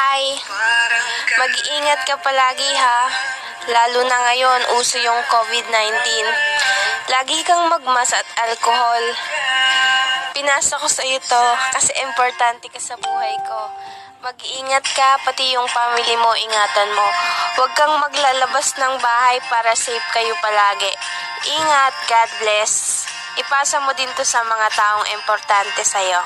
Hi, mag-iingat ka palagi ha. Lalo na ngayon, uso yung COVID-19. Lagi kang magmas at alkohol. Pinasa ko sa iyo to kasi importante ka sa buhay ko. Mag-iingat ka, pati yung family mo, ingatan mo. Huwag kang maglalabas ng bahay para safe kayo palagi. Ingat, God bless. Ipasa mo din to sa mga taong importante sa'yo.